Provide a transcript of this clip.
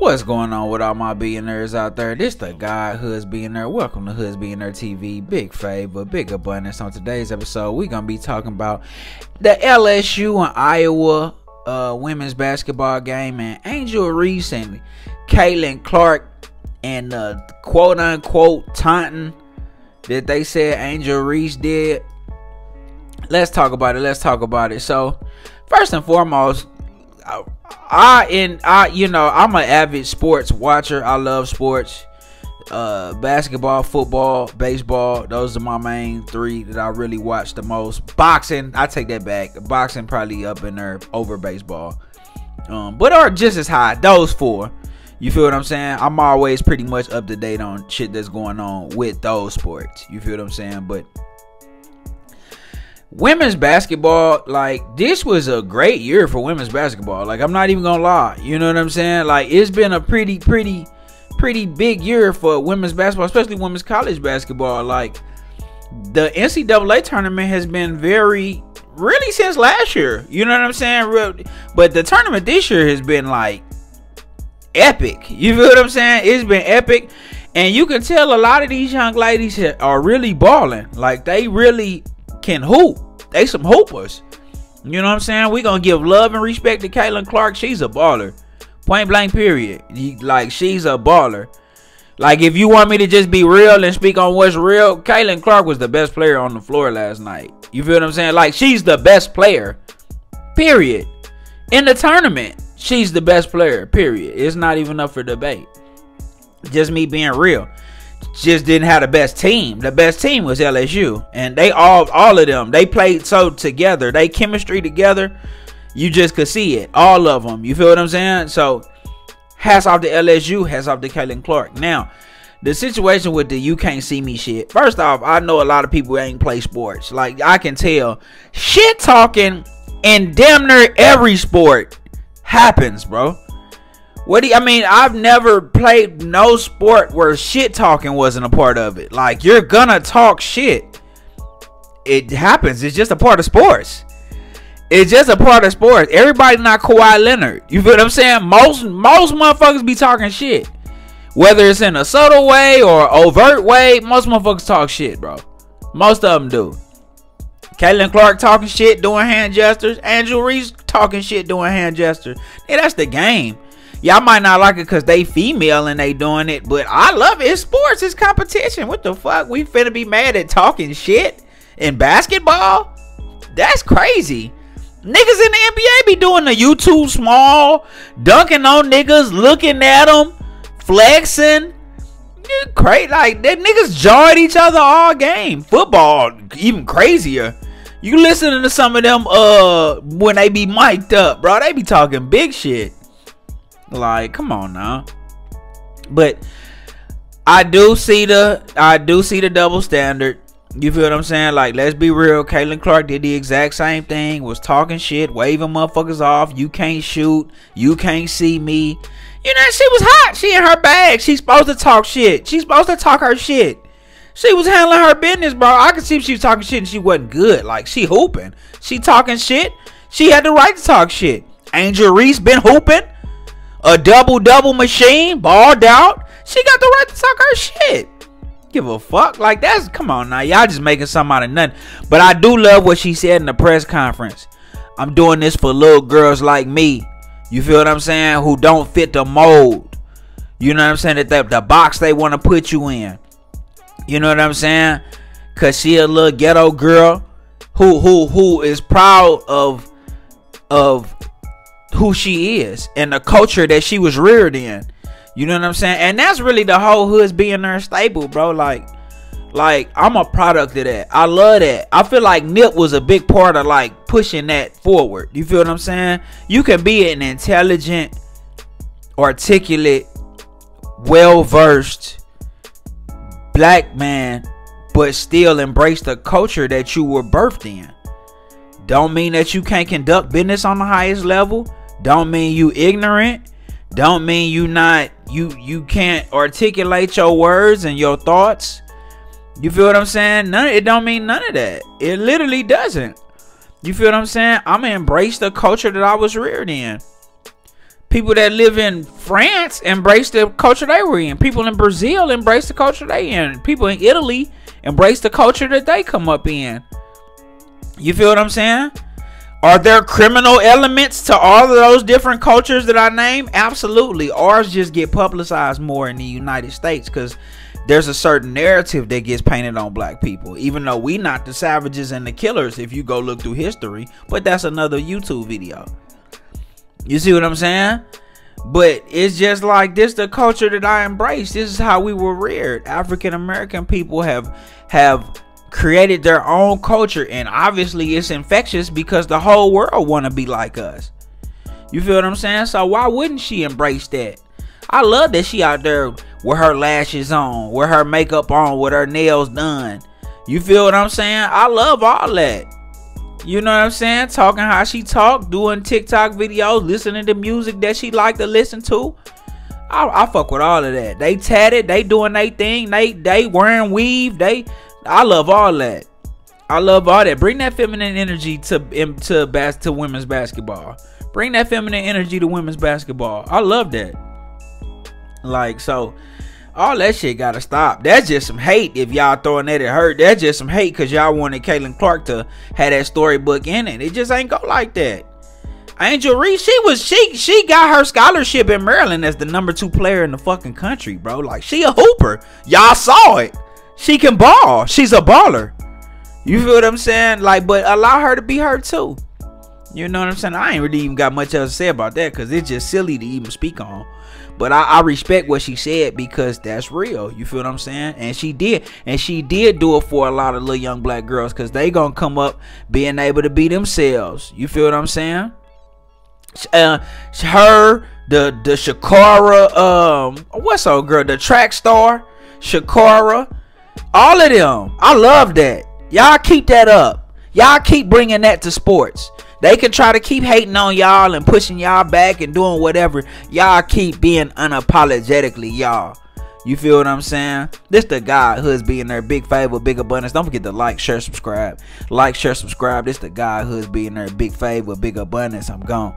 What's going on with all my billionaires out there? This the guy Hoodz Billionaire. Welcome to Hoodz Billionaire TV. Big favor, big abundance. On today's episode, we're gonna be talking about the LSU and Iowa uh, women's basketball game and Angel Reese and Caitlin Clark and uh, quote unquote taunting that they said Angel Reese did. Let's talk about it. Let's talk about it. So, first and foremost, I in I you know I'm an avid sports watcher. I love sports. Uh, basketball, football, baseball. Those are my main three that I really watch the most. Boxing, I take that back. Boxing probably up in there over baseball. Um, but are just as high. Those four. You feel what I'm saying? I'm always pretty much up to date on shit that's going on with those sports. You feel what I'm saying? But women's basketball, like this was a great year for women's basketball. Like I'm not even gonna lie, you know what I'm saying? Like it's been a pretty, pretty, pretty big year for women's basketball, especially women's college basketball. Like the NCAA tournament has been very, really since last year. You know what I'm saying? But the tournament this year has been like epic. You feel what I'm saying? It's been epic. And you can tell a lot of these young ladies are really balling. Like they really can hoop. They some hoopers. You know what I'm saying? We gonna give love and respect to Caitlin Clark. She's a baller. Point blank period. Like she's a baller. Like if you want me to just be real and speak on what's real, Caitlin Clark was the best player on the floor last night. You feel what I'm saying? Like she's the best player. Period. In the tournament, she's the best player. Period. It's not even up for debate. Just me being real just didn't have the best team. The best team was LSU, and they all all of them they played so together. They chemistry together. You just could see it, all of them. You feel what I'm saying? So, hats off to LSU, hats off to Caitlin Clark. Now, the situation with the you can't see me shit. First off, I know a lot of people ain't play sports. Like I can tell, shit talking in damn near every sport happens, bro. What do you, I mean? I've never played no sport where shit talking wasn't a part of it. Like you're gonna talk shit. It happens. It's just a part of sports. It's just a part of sports. Everybody not Kawhi Leonard. You feel what I'm saying? Most most motherfuckers be talking shit. Whether it's in a subtle way or overt way, most motherfuckers talk shit, bro. Most of them do. Caitlin Clark talking shit, doing hand gestures. Angel Reese talking shit, doing hand gestures. Yeah, that's the game. Y'all might not like it because they female and they doing it, but I love it. It's sports, it's competition. What the fuck? We finna be mad at talking shit in basketball? That's crazy. Niggas in the NBA be doing the YouTube small, dunking on niggas, looking at them, flexing. Crazy, like that niggas at each other all game. Football, even crazier. You listening to some of them uh when they be mic'd up, bro. They be talking big shit. Like, come on now. But I do see the I do see the double standard. You feel what I'm saying? Like, let's be real. Caitlin Clark did the exact same thing. Was talking shit, waving motherfuckers off. You can't shoot. You can't see me. You know, she was hot. She in her bag. She's supposed to talk shit. She's supposed to talk her shit. She was handling her business, bro. I could see she was talking shit and she wasn't good. Like, she hooping. She talking shit. She had the right to talk shit. Angel Reese been hooping a double double machine, balled out. She got the right to talk her shit. Give a fuck. Like that's come on now. Y'all just making something out of nothing. But I do love what she said in the press conference. I'm doing this for little girls like me. You feel what I'm saying? Who don't fit the mold. You know what I'm saying? That the, the box they want to put you in. You know what I'm saying? Cause she a little ghetto girl who who who is proud of of who she is and the culture that she was reared in. You know what I'm saying? And that's really the whole Hoodz Billionaire stable, bro. Like, like I'm a product of that. I love that. I feel like Nip was a big part of like pushing that forward. You feel what I'm saying? You can be an intelligent, articulate, well versed black man, but still embrace the culture that you were birthed in. Don't mean that you can't conduct business on the highest level don't mean you ignorant don't mean you not you you can't articulate your words and your thoughts you feel what i'm saying none it don't mean none of that it literally doesn't you feel what i'm saying i'm gonna embrace the culture that i was reared in People that live in France embrace the culture they were in. People in Brazil embrace the culture they in. People in Italy embrace the culture that they come up in. You feel what I'm saying? Are there criminal elements to all of those different cultures that I name? Absolutely. Ours just get publicized more in the United States because there's a certain narrative that gets painted on black people even though we not the savages and the killers if you go look through history but that's another youtube video you see what i'm saying but it's just like this the culture that i embrace this is how we were reared african american people have have created their own culture and obviously it's infectious because the whole world want to be like us you feel what i'm saying so why wouldn't she embrace that I love that she out there with her lashes on, with her makeup on, with her nails done. You feel what I'm saying? I love all that. You know what I'm saying? Talking how she talk, doing TikTok videos, listening to music that she like to listen to. I, I fuck with all of that. They tatted, they doing their thing, they they wearing weave, they I love all that. I love all that. Bring that feminine energy to to bas- to women's basketball. Bring that feminine energy to women's basketball. I love that. Like so, all that shit gotta stop. That's just some hate. If y'all throwing that at her, that's just some hate because y'all wanted Caitlin Clark to have that storybook in it. It just ain't go like that. Angel Reese, she was she she got her scholarship in Maryland as the number two player in the fucking country, bro. Like she a hooper. Y'all saw it. She can ball. She's a baller. You feel what I'm saying? Like, but allow her to be her too. You know what I'm saying? I ain't really even got much else to say about that because it's just silly to even speak on. But I, I, respect what she said because that's real. You feel what I'm saying? And she did, and she did do it for a lot of little young black girls because they gonna come up being able to be themselves. You feel what I'm saying? Uh, her, the the Sha'Carri, um, what's old girl, the track star, Sha'Carri, all of them. I love that. Y'all keep that up. Y'all keep bringing that to sports. They can try to keep hating on y'all and pushing y'all back and doing whatever. Y'all keep being unapologetically y'all. You feel what I'm saying? This the guy Hoodz Billionaire. Big favor, big abundance. Don't forget to like, share, subscribe. Like, share, subscribe. This the guy Hoodz Billionaire. Big favor, big abundance. I'm gone.